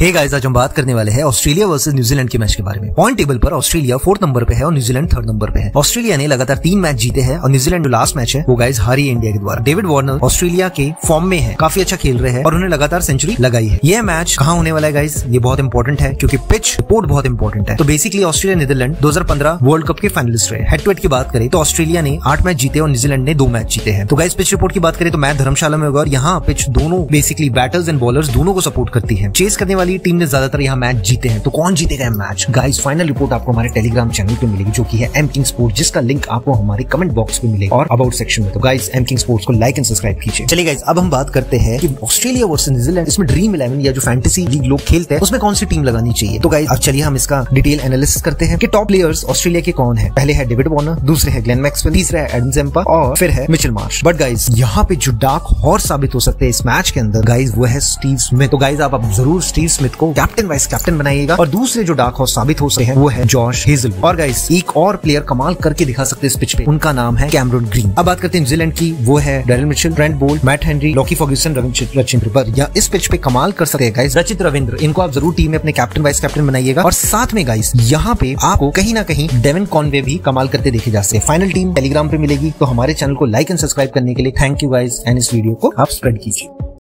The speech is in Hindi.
हे गाइस आज हम बात करने वाले हैं ऑस्ट्रेलिया वर्सेस न्यूजीलैंड के मैच के बारे में। पॉइंट टेबल पर ऑस्ट्रेलिया फोर्थ नंबर पे है और न्यूजीलैंड थर्ड नंबर पे है। ऑस्ट्रेलिया ने लगातार तीन मैच जीते हैं और न्यूजीलैंड जो लास्ट मैच है, वो गाइस हारी इंडिया के द्वारा। डेविड वार्नर ऑस्ट्रेलिया के फॉर्म में है, काफ़ी अच्छा खेल रहे हैं और उन्हें लगातार सेंचुरी लगाई है। यह मैच कहाँ होने वाला है गाइस ये बहुत इंपॉर्टेंट है क्योंकि पिच रिपोर्ट बहुत इंपॉर्टेंट है। तो बेसिकली ऑस्ट्रेलिया नीदरलैंड दो हज़ार पंद्रह वर्ल्ड कप के फाइनलिस्ट रहे हेड टू हेड की बात करें तो ऑस्ट्रेलिया ने आठ मैच जीते और न्यूजीलैंड ने दो मैच जीते हैं। तो गाइस पिच रिपोर्ट की बात करें तो मैच धर्मशाला में होगा और यहाँ पिच दोनों बेसिकली बैटर्स एंड बॉलर्स दोनों को सपोर्ट करती है। चेस करने वाली टीम ने ज़्यादातर यहाँ मैच जीते हैं। तो कौन जीतेगा मैच गाइस फाइनल रिपोर्ट आपको हमारे टेलीग्राम चैनल पे मिलेगी, जो कि है एम किंग स्पोर्ट जिसका लिंक आपको हमारे कमेंट बॉक्स में मिलेगा और अबाउट सेक्शन में। तो गाइस एम किंग स्पोर्ट्स को लाइक एंड सब्सक्राइब कीजिए। चलिए गाइस अब हम बात करते हैं कि ऑस्ट्रेलिया वर्सेस न्यूजीलैंड इसमें ड्रीम इलेवन या जो फैंटेसी लीग लोग खेलते हैं, उसमें कौन सी टीम लगानी चाहिए? तो गाइस अब चलिए हम इसका डिटेल एनालिसिस करते हैं कि टॉप प्लेयर्स ऑस्ट्रेलिया के कौन है। पहले है डेविड वॉर्नर दूसरे है ग्लेन मैक्सवेल तीसरा है एडम जेम्पा और फिर है मिचेल मार्श बट गाइज़ यहाँ पे जो डार्क हॉर्स साबित हो सकते हैं इस मैच के अंदर गाइज़ वो है स्टीव स्मिथ तो गाइस आप अब ज़रूर स्टीव स्मिथ को कैप्टन वाइस कैप्टन बनाइएगा। और दूसरे जो डार्क हॉर्स साबित हो सकते हैं, वो है जॉर्ज हेजल और गाइस एक और प्लेयर कमाल करके दिखा सकते हैं इस पिच पे। उनका नाम है कैमरून ग्रीन अब बात करते हैं न्यूजीलैंड की, वो है Daryl Mitchell Trent Boult Matt Henry Lockie Ferguson Ravindra पर या इस पिच पे कमाल कर सकते हैं गाइस रचित रविंद्र। इनको आप ज़रूर टीम में अपने कैप्टन वाइस कैप्टन बनाइएगा। और साथ में गाइस यहाँ पे आपको कहीं ना कहीं डेविन कॉनवे भी कमाल करते देखे जा सकते फाइनल टीम टेलीग्राम पे मिलेगी तो हमारे चैनल को लाइक एंड सब्सक्राइब करने के लिए थैंक यू गाइस एंड इस वीडियो को आप स्प्रेड कीजिए।